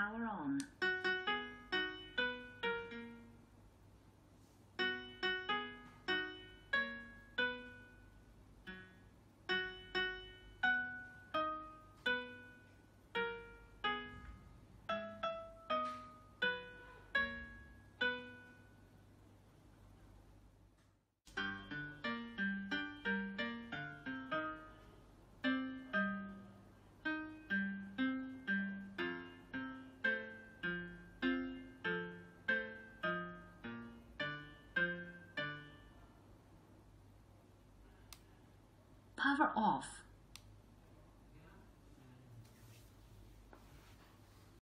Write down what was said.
Power on. Power off.